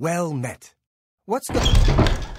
Well met. What's the...